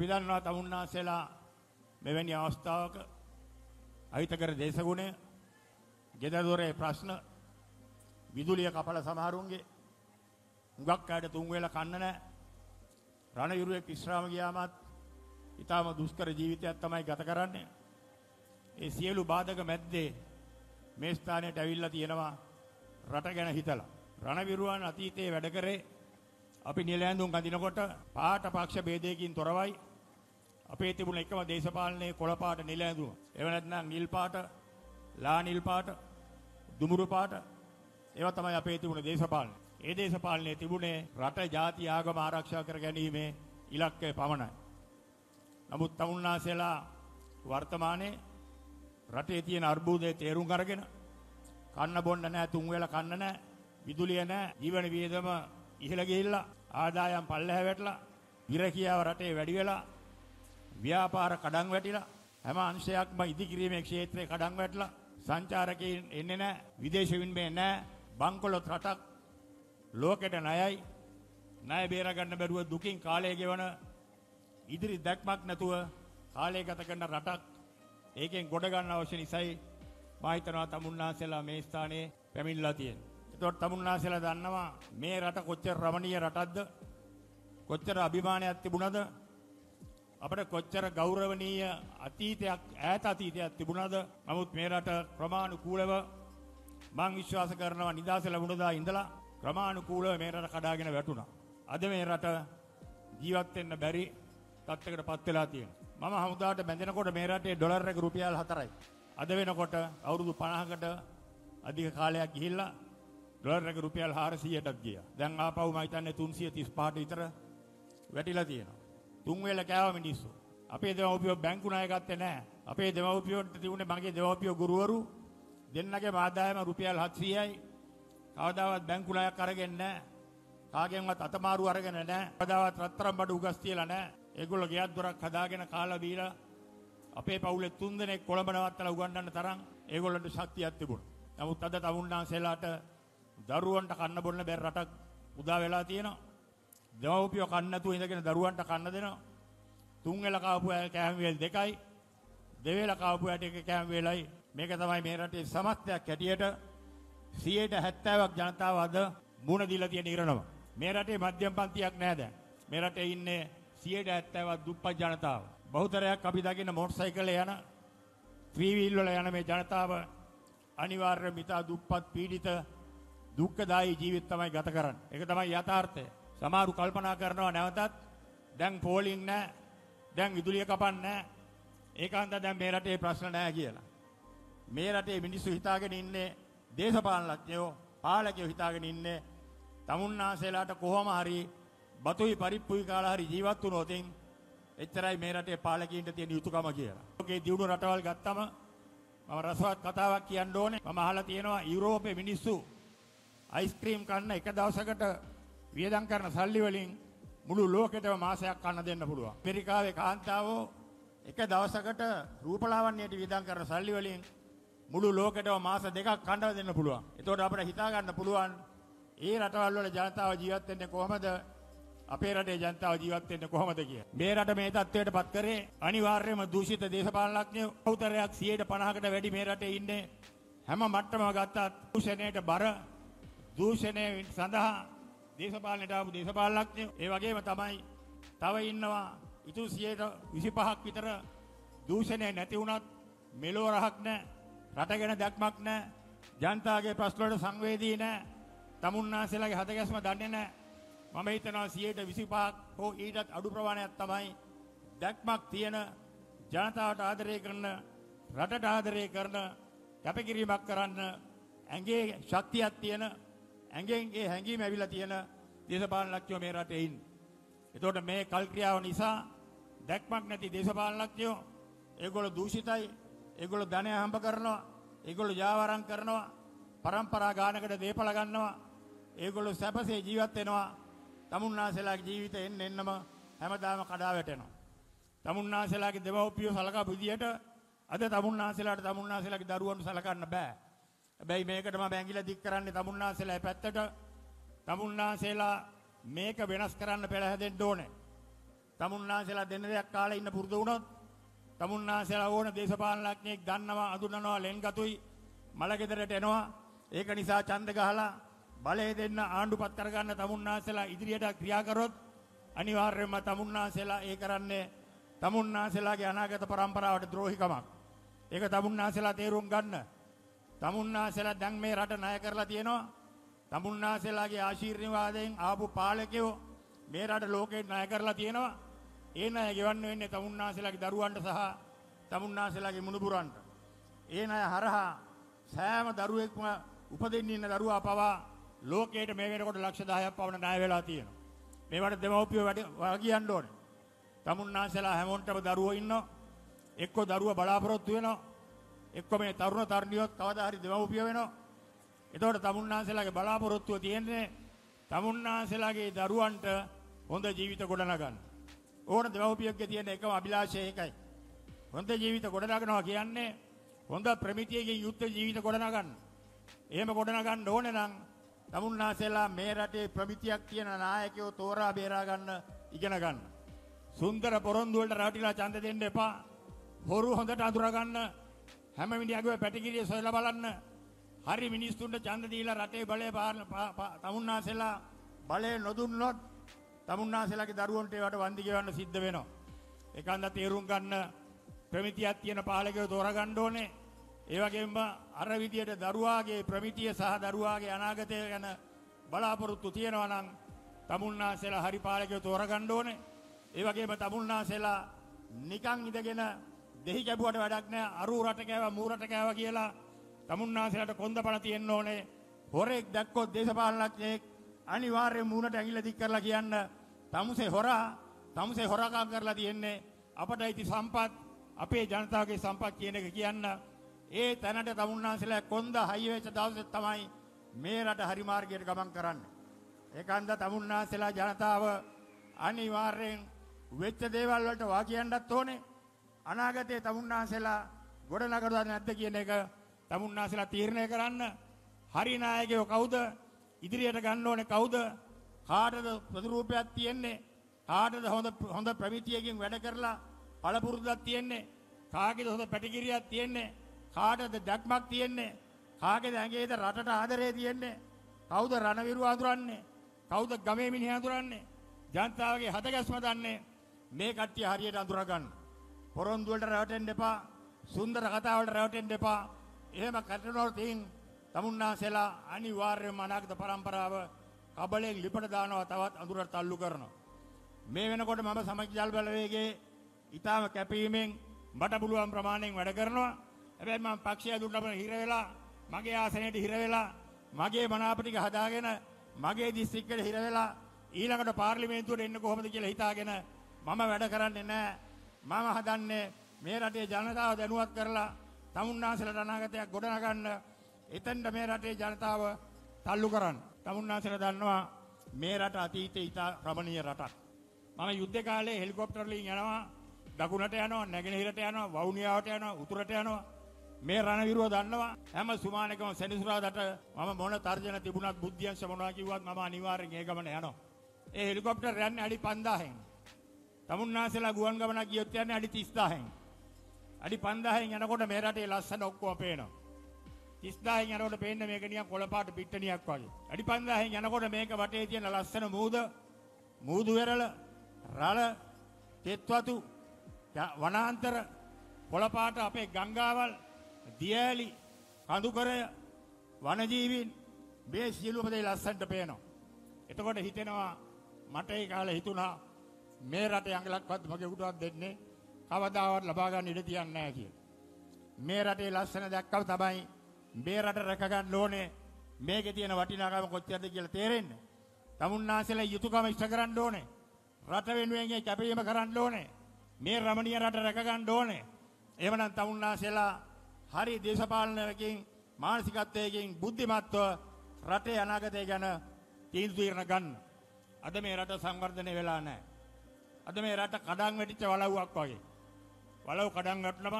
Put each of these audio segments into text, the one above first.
අපි දන්නවා තමුන්නාසෙලා මෙවැනි අවස්ථාවක අහිතකර දේශගුණය ගෙදරදොරේ ප්‍රශ්න විදුලිය කපල සමහරුන්ගේ හුඟක් අයට තුන් වේල කන්න නැහැ. රණයුරුවෙක් විශ්‍රාම ගියාමත් ඊටාම දුෂ්කර ජීවිතයක් තමයි ගත කරන්නේ. ඒ සියලු බාධක මැද්දේ මේ ස්ථානයට ඇවිල්ලා තියෙනවා රට ගැන හිතලා. රණවිරුවන් අතීතයේ වැඩ කරේ අපි නිල ඇඳුම් අඳිනකොට පාට පක්ෂ ભેදයකින් තොරවයි අපේ තිබුණ එකම දේශපාලනයේ කොළ පාට නිල ඇඳුම. එව නැත්නම් නිල් පාට, ලා නිල් පාට, දුමුරු පාට ඒවා තමයි අපේ තිබුණ දේශපාලනය. ඒ දේශපාලනයේ තිබුණේ රට, ජාති, ආගම ආරක්ෂා කර ගැනීමේ ඉලක්කය පමණයි. නමුත් තමුන්නාසෙලා වර්තමානයේ රටේ තියෙන අර්බුදයේ තේරුම් අරගෙන කන්න බොන්න නැහැ, තුන් වේලා කන්න නැහැ, විදුලිය නැහැ, ජීවන වියදම ඉහළ ගිහිල්ලා ආදායම් පල්ලෙහැ වැටලා විරකියාව රටේ වැඩි වෙලා ව්‍යාපාර කඩන් වැටිලා හැම අංශයක්ම ඉදිකිරීමේ ක්ෂේත්‍රේ කඩන් වැටලා සංචාරකයන් එන්නේ නැහැ විදේශ විනිමය නැහැ බංකොලොත් රටක් ලෝකෙට ණයයි. ණය බේර ගන්න බැරුව දුකින් කාලය ගෙවන ඉදිරි දැක්මක් නැතුව කාලය ගත කරන රටක්. ඒකෙන් ගොඩ ගන්න අවශ්‍ය නිසායි මා හිතනවා තමුන්නාසෙලා මේ ස්ථානයේ පැමිණලා තියෙන්නේ. ඒතකොට තමුන්නාසෙලා දන්නවා මේ රට කොච්චර රමණීය රටක්ද? කොච්චර අභිමානයක් තිබුණද? අපිට කොච්චර ගෞරවනීය අතීතයක් ඈත අතීතයක් තිබුණාද? නමුත් මේ රට ක්‍රමානුකූලව මං විශ්වාස කරනවා නිදාස ලැබුණදා ඉඳලා ක්‍රමානුකූලව මේ රට කඩාගෙන වැටුණා. අද මේ රට ජීවත් වෙන්න බැරි තත්යකට පත් වෙලා තියෙනවා. මම හමුදාට බැඳෙනකොට මේ රටේ ඩොලර් එක රුපියල් 4යි අද වෙනකොට අවුරුදු 50කට අධික කාලයක් ගිහිල්ලා ඩොලර් එක රුපියල් 400ටත් ගියා. දැන් ආපහු මම හිතන්නේ 335ට විතර වැටිලා තියෙනවා. තුන් වේල කෑව මිනිස්සු. අපේ දෙමව්පියෝ බැංකු ණය ගත්තේ නැහැ. අපේ දෙමව්පියෝන්ට තිබුණේ මගේ දෙමව්පියෝ ගුරුවරු දෙන්නගේ ආදායම රුපියල් 700යි. කවදාවත් බැංකු ණයක් අරගෙන නැහැ. කාගෙන්වත් අතමාරු අරගෙන නැහැ. කවදාවත් රත්තරන් බඩු උගස් තියලා නැහැ. ඒගොල්ලෝ ගෙයක් දොරක් හදාගෙන කාලා බීලා අපේ පවුලේ තුන් දෙනෙක් කොළඹ නවත්තලා උගන්වන්න තරම් ඒගොල්ලන්ට ශක්තියක් තිබුණා. නමුත් අද තමුන්නාන්සේලාට දරුවන්ට කන්න බොන්න බැරි රටක් උදා වෙලා තියෙනවා. දෙමව්පියෝ කන්න නැතුව ඉඳගෙන දරුවන්ට කන්න දෙනවා. තුන් වෙල කාපු කෑම වේල් දෙකයි. දෙවේල කාපු ඇට එක කෑම වේලයි. මේක තමයි මේ රටේ සමස්තයක් හැටියට 70ක් ජනතාව අද මුණ දීලා තියෙන ඉරණම. මේ රටේ මධ්‍යම පන්තියක් නැහැ දැන්. මේ රටේ ඉන්නේ 70ක් දුප්පත් ජනතාව. බහුතරයක් අපි දකින්න මොටර් සයිකලේ යන ත්‍රී වීල් වල යන මේ ජනතාව අනිවාර්ය මිතා දුප්පත් පීඩිත දුක්ඛදායී ජීවිත තමයි ගත කරන්නේ. ඒක තමයි යථාර්ථය. සමහරු කල්පනා කරනවා නැවතත් දැන් පෝලිං නැහැ. දැන් විදුලිය කපන්නේ නැහැ. ඒකාන්ත දැන් මේ රටේ ප්‍රශ්න නැහැ කියලා. මේ රටේ මිනිස්සු හිතාගෙන ඉන්නේ දේශපාලනඥයෝ පාලකයෝ හිතාගෙන ඉන්නේ තමුන්නාසේලාට කොහොම හරි බතුයි පරිප්පුයි කාලා හරි ජීවත් වුණොත් එච්චරයි මේ රටේ පාලකීන්ට තියෙන යුතුයකම කියලා. ඔකේ දියුණු රටවල් ගත්තම මම රසවත් කතාවක් කියන්න ඕනේ. මම අහලා තියෙනවා යුරෝපේ මිනිස්සු අයිස්ක්‍රීම් කන්න එක දවසකට වියදම් කරන සල්ලි වලින් මුළු ලෝකෙටම මාසයක් කන්න දෙන්න පුළුවන්. ඇමරිකාවේ කාන්තාවෝ එක දවසකට රූපලාවන්‍යයට වියදම් කරන සල්ලි වලින් මුළු ලෝකෙටම මාස දෙකක් කන්න දෙන්න පුළුවන්. එතකොට අපිට හිතා ගන්න පුළුවන් ඒ රටවල් වල ජනතාව ජීවත් වෙන්නේ කොහමද? අපේ රටේ ජනතාව ජීවත් වෙන්නේ කොහමද කියලා. මේ රට මේ තත්ත්වයට පත් කරේ අනිවාර්යයෙන්ම දූෂිත දේශපාලනඥයෝ උතරයක් 150කට වැඩි මේ රටේ ඉන්නේ. හැම මට්ටමම ගත්තත් දූෂණයට බර දූෂණය සඳහා දේශපාලනයට ආපු දේශපාලනඥයෝ. ඒ වගේම තමයි තව ඉන්නවා ඉතු 125ක් විතර දූෂණය නැති වුණත් මෙලෝ රහක් නැහැ රට ගැන දැක්මක් නැහැ ජනතාවගේ ප්‍රශ්න වලට සංවේදී නැහැ. තමුන්නාසෙලාගේ හදගැස්ම දන්නේ නැහැ. මම හිතනවා 125ක් හෝ ඊටත් අඩු ප්‍රමාණයක් තමයි දැක්මක් තියෙන ජනතාවට ආදරය කරන රටට ආදරය කරන කැපකිරීමක් කරන්න ඇඟේ ශක්තියක් තියෙන ඇඟෙන් ඒ හැඟීම ඇවිල්ලා තියෙන දේශපාලනඥයෝ මේ රටේ ඉන්නේ. එතකොට මේ කල්ක්‍රියාව නිසා දැක්මක් නැති දේශපාලනඥයෝ ඒගොල්ලෝ දූෂිතයි, ඒගොල්ලෝ ධනය හම්බ කරනවා, ඒගොල්ලෝ ජාවාරම් කරනවා, પરම්පරා ගානකට දීපල ගන්නවා, ඒගොල්ලෝ සැපසේ ජීවත් වෙනවා. තමුන්නාසලාගේ ජීවිතේ එන්න එන්නම හැමදාම කඩා වැටෙනවා. තමුන්නාසලාගේ දෙමව්පියෝ සලකපු විදියට අද තමුන්නාසලාට තමුන්නාසලාගේ දරුවන්ට සලකන්න බෑ. හැබැයි මේකට මම ඇඟිල්ල දික් කරන්නේ තමුන්නාසලා පැත්තට. තමුන්නාසලා මේක වෙනස් කරන්න පෙළ හැදෙන්න ඕනේ. තමුන්නාසලා දෙන්න දෙයක් කාලේ ඉන්න පුරුදු වුණොත් තමුන්නාසලා ඕන දේශපාලනඥයෙක් දන්නවා අඳුනනවා ලෙන්ගතුයි මලගෙදරට එනවා ඒක නිසා ඡන්ද ගහලා බලය දෙන්න ආණ්ඩුපත් කරගන්න තමුන්නාසලා ඉදිරියට ක්‍රියා කරොත් අනිවාර්යයෙන්ම තමුන්නාසලා ඒ කරන්නේ තමුන්නාසලාගේ අනාගත પરම්පරාවට ද්‍රෝහිකමක්. ඒක තමුන්නාසලා තේරුම් ගන්න. තමුන්නාසලා දැන් මේ රට ණය කරලා තියෙනවා. තමුන්නාසලාගේ ආශිර්වාදයෙන් ආපු පාලකයෝ මේ රට ලෝකේ ණය කරලා තියෙනවා. ඒ ණය ගෙවන්න වෙන්නේ තමුන්නාසලාගේ දරුවන්ට සහ තමුන්නාසලාගේ මුණුබුරන්ට. ඒ ණය හරහා සෑම දරුවෙක්ම උපදින්න ඉන්න දරුවා පවා ලෝකයට මේ වෙනකොට ලක්ෂ 10ක් පවන ණය වෙලා තියෙනවා. මේවට දෙමව්පියෝ වැඩ වගියන්න ඕනේ. තමුන්නාසලා හැමෝටම දරුවෝ ඉන්නවා. එක්ක දරුවා බලාපොරොත්තු වෙනවා. එක්ක මේ තරුණ තරුණියොත් කවදා හරි දෙමව්පිය වෙනවා. එතකොට තමුන්නාසලාගේ බලාපොරොත්තුව තියෙන්නේ තමුන්නාසලාගේ දරුවන්ට හොඳ ජීවිත ගොඩනගන්න. ඕන දෙමව්පියෙක්ගේ තියෙන එකම අභිලාෂය ඒකයි. හොඳ ජීවිත ගොඩනගනවා කියන්නේ හොඳ ප්‍රමිතියකින් යුක්ත ජීවිත ගොඩනගන්න. එහෙම ගොඩනගන්න ඕනේ නම් තමුන්නාසලා මේ රටේ ප්‍රමිතියක් තියෙන නායකයෝ තෝරා බේරා ගන්න ඉගෙන ගන්න. සුන්දර පොරොන්දු වලට රැවටිලා ඡන්ද දෙන්න එපා. හොරු හොඳට අඳුරා ගන්න. හැම මිනිහාගේ පැටිකිරිය සොයලා බලන්න. හරි මිනිස්සුන්ට ඡන්ද දීලා රටේ බලය තමුන්නාසලා බලය නොදුන්නොත් තමුන්නාසලාගේ දරුවන්ට ඒවට වන්දි ගෙවන්න සිද්ධ වෙනවා. ඒකන්ද තේරුම් ගන්න ප්‍රමිතියක් තියෙන පාලකයෝ තෝරා ගන්න ඕනේ. ඒ වගේම අර විදියට දරුවාගේ ප්‍රමිතිය සහ දරුවාගේ අනාගතය ගැන බලාපොරොත්තු තියෙනවා නම් තමුන්නාසලා හරි පාලකයෝ තෝරා ගන්න ඕනේ. ඒ වගේම තමුන්නාසලා නිකන් ඉඳගෙන දෙහි කැබුවට වැඩක් නැහැ. අරු රට කෑවා මූ රට කෑවා කියලා තමුන්නාසලාට කොන්දපණ තියෙන්න ඕනේ. හොරෙක් දැක්කොත් දේශපාලනඥයෙක් අනිවාර්යයෙන් මූණට ඇඟිල්ල දික් කරලා කියන්න තමුසේ හොරා තමුසේ හොරාකම් කරලා තියෙන්නේ අපට ඇති සම්පත් අපේ ජනතාවගේ සම්පත් කියන එක කියන්න ඒ තැනට තමුන්නාසලා කොන්ද හයි වෙච්ච දවසේ තමයි මේ රට හරි මාර්ගයට ගමන් කරන්නේ. ඒකන්ද තමුන්නාසලා ජනතාව අනිවාර්යෙන් වෙච්ච දේවල් වලට වා කියන්නත් ඕනේ. අනාගතයේ තමුන්නාසලා ගොඩනගනවද නැද්ද කියන එක තමුන්නාසලා තීරණය කරන්න. හරි නායකයෝ කවුද? ඉදිරියට ගන්න ඕනේ කවුද? කාටද ප්‍රතිරූපයක් තියෙන්නේ? කාටද හොඳ හොඳ ප්‍රමිතියකින් වැඩ කරලා පළපුරුද්දක් තියෙන්නේ? කාගේද හොඳ පැටිකිරියක් තියෙන්නේ? කාටද දැක්මක් තියෙන්නේ? කාගේද ඇඟේද රටට ආදරේ තියෙන්නේ? කවුද රණවිරු අඳුරන්නේ? කවුද ගමේ මිනිහ අඳුරන්නේ? ජනතාවගේ හදගැස්ම දන්නේ මේ කට්ටිය හරියට අඳුර ගන්න. පොරොන්දු වලට රැවටෙන්න එපා. සුන්දර කතා වලට රැවටෙන්න එපා. එහෙම කටනොත් තින් තමුන්නාසෙලා අනිවාර්යයෙන්ම අනාගත પરම්පරාව කබලෙන් ලිපට දානවා තවත් අඳුරට තල්ලු කරනවා. මේ වෙනකොට මම සමගිජල් බලවේගයේ ඊටාම කැපීමෙන් මට පුළුවන් ප්‍රමාණයෙන් වැඩ කරනවා. හැබැයි මම පක්ෂය දුන්නම හිර වෙලා මගේ ආසනයට හිර වෙලා මගේ මනාප ටික හදාගෙන මගේ දිස්ත්‍රික්කයට හිර වෙලා ඊළඟට පාර්ලිමේන්තුවට එන්න කොහොමද කියලා හිතාගෙන මම වැඩ කරන්නේ නැහැ. මම හදන්නේ මේ රටේ ජනතාව දැනුවත් කරලා තමුන්නාසලට අනාගතයක් ගොඩනගන්න. එතෙන්ට මේ රටේ ජනතාව තල්ලු කරන්න. තමුන්නාසල දන්නවා මේ රට අතීතයේ ඉතා රමණීය රටක්. මම යුද්ධ කාලේ හෙලිකොප්ටර් වලින් යනවා. දකුණට යනවා නැගෙනහිරට යනවා වවුනියාවට යනවා උතුරට යනවා. මේ රණවිරුව දන්නවා. හැම සුමානකම සෙනසුරාදට මම මොන තර්ජන තිබුණත් බුද්ධියංශ මොනවා කිව්වත් මම අනිවාර්යෙන් ඒ ගමන යනවා. ඒ හෙලිකොප්ටර් යන්නේ අඩි 5000න්. තමුන්නාසලා ගුවන් ගමනක් ගියොත් යන්නේ අඩි 30000න් අඩි 5000න් යනකොට මේ රටේ ලස්සන ඔක්කොම පේනවා. 30000න් යනකොට පේන්නේ මේක නිකන් කොළපාට පිට්ටනියක් වගේ. අඩි 5000න් යනකොට මේක වටේ තියෙන ලස්සන මූද මූදු වෙරළ රළ තෙත්වතු වනාන්තර කොළපාට අපේ ගංගාවල් දියෑලි කඳුකරය වනජීවීන් මේ සියලුම දේ ලස්සනට පේනවා. එතකොට හිතෙනවා මට ඒ කාලේ හිතුණා මේ රටේ අඟලක්වත් මගේ උඩට දෙන්නේ කවදාවත් ලබා ගන්න ඉඩ තියන්නේ නැහැ කියලා. මේ රටේ ලස්සන දැක්කම තමයි මේ රට රැක ගන්න ඕනේ මේකේ තියෙන වටිනාකම කොච්චරද කියලා තේරෙන්නේ. තමුන්නාසලා යුතුයකම ඉෂ්ට කරන්න ඕනේ. රට වෙනුවෙන් ඒ කැපවීම කරන්න ඕනේ. මේ රමණීය රට රැක ගන්න ඕනේ. එහෙමනම් තමුන්නාසලා හරි දේශපාලනයකින් මානසිකත්වයකින් බුද්ධිමත්ව රටේ අනාගතය ගැන තීන්දුව తీරන ගන්න. අද මේ රට සංවර්ධනය වෙලා නැහැ. අද මේ රට කඩන් වැටිච්ච වලව්වක් වගේ. වලව් කඩන් වැටුනම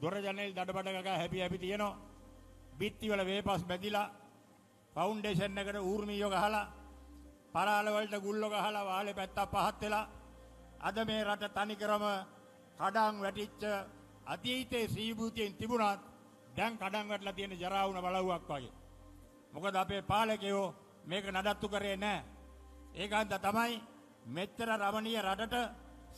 දොර ජනෙල් දඩබඩ ගගා හැපි හැපි තියෙනවා. බිත්ති වල වේපස් බැදිලා ෆවුන්ඩේෂන් එකට ඌර්මියෝ ගහලා පරාල වලට ගුල්ලෝ ගහලා වාලේ පැත්ත පහත් වෙලා අද මේ රට තනිකරම කඩං වැටිච්ච අතීතයේ ශ්‍රීභූතියෙන් තිබුණත් දැන් කඩං වැටලා තියෙන ජරාවුණ බලව්වක් වගේ. මොකද අපේ පාලකයෝ මේක නඩත්තු කරේ නැහැ. ඒකන්ද තමයි මෙච්චර රමණීය රටට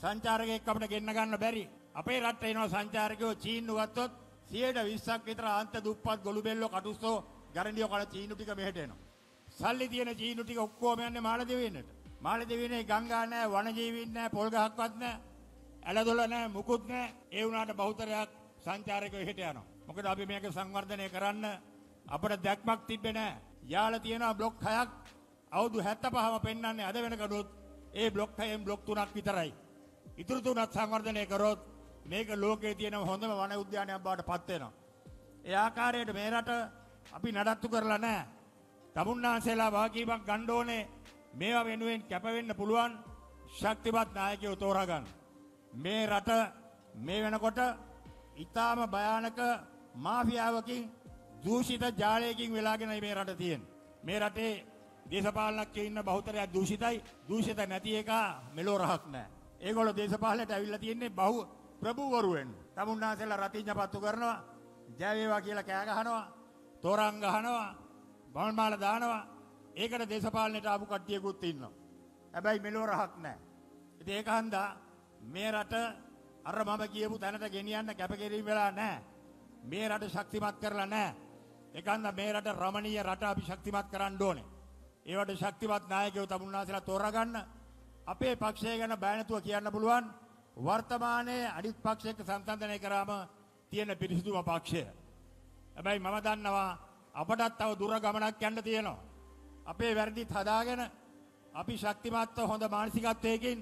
සංචාරකයෙක් අපිට ගෙන්න ගන්න බැරි. අපේ රටේ එනවා සංචාරකයෝ චීන්නු ගත්තොත් 120ක් විතර අන්ත දුප්පත් ගොළු බෙල්ලෝ කටුස්සෝ ගැරන්ඩියෝ කන චීනු ටික මෙහෙට එනවා. සල්ලි තියෙන චීනු ටික ඔක්කොම යන්නේ මාළදෙවියන්ට. මාළදෙවියනේ ගංගා නැහැ, වනජීවීන් නැහැ, පොල් ගහක්වත් නැහැ. ඇලදොල නැහැ, මුකුත් නැහැ. ඒ වුණාට බහුතරයක් සංචාරකයෝ එහෙට යනවා. මොකද අපි මේක සංවර්ධනය කරන්න අපිට දැක්මක් තිබ්බේ නැහැ. යාල තියෙනවා බ්ලොක් 6ක් අවුරුදු 75ම පෙන්වන්නේ අද වෙනකඩොත් ඒ බ්ලොක් 6න් බ්ලොක් 3ක් විතරයි. ඉතුරු තුනක් සංවර්ධනය කරොත් මේක ලෝකයේ තියෙන හොඳම වන උද්‍යානයක් බවට පත් වෙනවා. ඒ ආකාරයට මේ රට අපි නඩත්තු කරලා නැහැ. තමුන්නාන්සේලා වාකීමක් ගන්න ඕනේ. මේවා වෙනුවෙන් කැප වෙන්න පුළුවන් ශක්තිමත් නායකයෝ තෝරා මේ රට මේ වෙනකොට ඊටාම භයානක මාෆියාවකින් දූෂිත ජාලයකින් වෙලාගෙන මේ රට තියෙන. මේ රටේ දේශපාලනඥයෝ ඉන්න බහුතරයක් දූෂිතයි. දූෂිත නැති එක මෙලෝ රහක් නැහැ. ඒගොල්ලෝ දේශපාලනයට ඇවිල්ලා තියෙන්නේ බහු ප්‍රභූවරු වෙන්න. තමුන්නාසෙලා රතිඤ්ඤපත්තු කරනවා. ජය වේවා කියලා කෑ ගහනවා. තෝරන් ගහනවා. බමල් මාල දානවා. ඒකට දේශපාලනයට ආපු කට්ටියකුත් ඉන්නවා. හැබැයි මෙලෝ රහක් නැහැ. ඉතින් ඒක හන්දා මේ රට අර මම කියපු තැනට ගෙනියන්න කැපකිරීම වෙලා නැහැ. මේ රට ශක්තිමත් කරලා නැහැ. ඒකන්ද මේ රට රමණීය රට අපි ශක්තිමත් කරන්න ඕනේ. ඒවට ශක්තිමත් නායකයෝ තමුන්නාසලා තෝරාගන්න අපේ පක්ෂය ගැන බය නැතුව කියන්න පුළුවන් වර්තමානයේ අනිත් පක්ෂයක සංසන්දනය කරාම තියෙන පිරිසිදුම පක්ෂය. හැබැයි මම දන්නවා අපටත් තව දුර ගමනක් යන්න තියෙනවා. අපේ වැරදිත් හදාගෙන අපි ශක්තිමත්ව හොඳ මානසිකත්වයකින්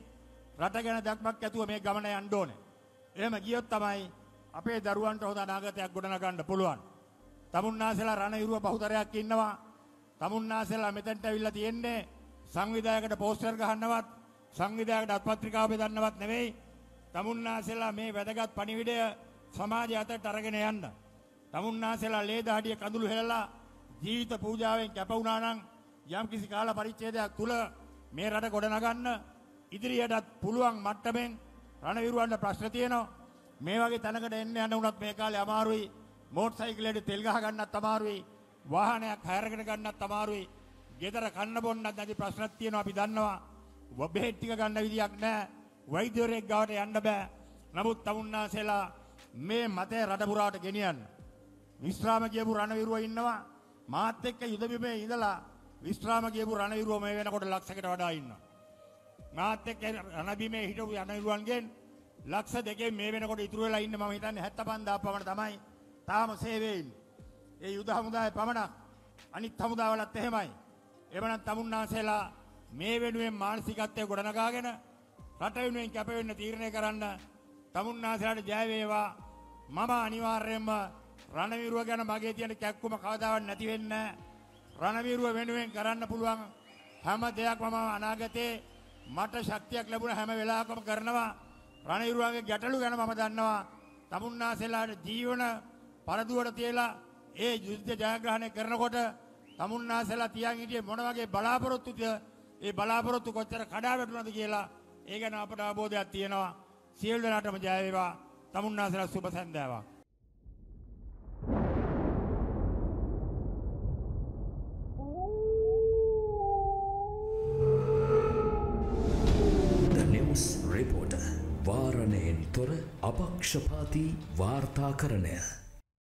රට ගැන දැක්මක් ඇතුව මේ ගමන යන්න ඕනේ. එහෙම ගියොත් තමයි අපේ දරුවන්ට හොඳ අනාගතයක් ගොඩනගන්න පුළුවන්. තමුන්නාසලා රණවිරුව බහුතරයක් ඉන්නවා. තමුන්නාසලා මෙතනට ඇවිල්ලා තියෙන්නේ සංවිධායකට පෝස්ටර් ගහන්නවත් සංවිධායකට අත්පත්‍රිකාව බෙදන්නවත් නෙවෙයි. තමුන්නාසලා මේ වැදගත් පණිවිඩය සමාජය අතරට අරගෙන යන්න. තමුන්නාසලා ලේ දහඩිය කඳුළු හෙලලා ජීවිත පූජාවෙන් කැප වුණා නම් යම්කිසි කාල පරිච්ඡේදයක් තුල මේ රට ගොඩනගන්න ඉදිරියටත් පුළුවන් මට්ටමින් රණවිරුවන්ට ප්‍රශ්න තියෙනවා. මේ වගේ තැනකට එන්න යන්න උනත් මේ කාලේ අමාරුයි. මෝටර් සයිකලයට තෙල් ගහ ගන්නත් අමාරුයි. වාහනයක් හයරගෙන ගන්නත් අමාරුයි. ගෙදර කන්න බොන්නත් නැති ප්‍රශ්නක් තියෙනවා අපි දන්නවා. බෙහෙත් ටික ගන්න විදියක් නැහැ. වෛද්‍යවරයෙක් ගාවට යන්න බෑ. නමුත් තමුන්නාසෙලා මේ මතය රට පුරාට ගෙනියන්න. විශ්‍රාම කියපු රණවිරුව ඉන්නවා. මාත් එක්ක යුද බිමේ ඉඳලා විශ්‍රාම කියපු රණවිරුව මේ වෙනකොට ලක්ෂයකට වඩා ඉන්නවා. මාත් එක්ක රණබිමේ හිටපු රණවිරුවන්ගෙන් ලක්ෂ දෙකෙන් මේ වෙනකොට ඉතුරු වෙලා ඉන්න මම හිතන්නේ 75000 පමණ තමයි තාම සේවයේ ඉන්නේ. ඒ යුද හමුදාවේ පමණක් අනිත් හමුදාවලත් එහෙමයි. එවනම් තමුන්නාසෙලා මේ වෙනුවෙන් මානසිකත්වය ගොඩනගාගෙන රට වෙනුවෙන් කැප වෙන්න තීරණය කරන්න තමුන්නාසලාට ජය වේවා. මම අනිවාර්යයෙන්ම රණවිරුව ගැන මගේ තියෙන කැක්කුම කවදාවත් නැති වෙන්නේ රණවිරුව වෙනුවෙන් කරන්න පුළුවන් හැම දෙයක්ම මම අනාගතේ මට ශක්තියක් ලැබුණ හැම වෙලාවකම කරනවා. රණවිරුවන්ගේ ගැටලු ගැන මම දන්නවා. තමුන්නාසලාට ජීවන පරදුවට තියලා ඒ යුද්ධ ජයග්‍රහණය කරනකොට තමුන්නාසලා තියන් හිටියේ මොන වගේ බලාපොරොත්තුද ඒ බලාපොරොත්තු කොච්චර කඩා වැටුණාද කියලා ඒ ගැන අපට අවබෝධයක් තියෙනවා. සියලු දෙනාටම ජය වේවා. තමුන්නාසලා සුබ සන්ධ්‍යාවක්. නිවස් රෙපෝට වාරණයෙන් තොර අපක්ෂපාති වාර්තාකරණය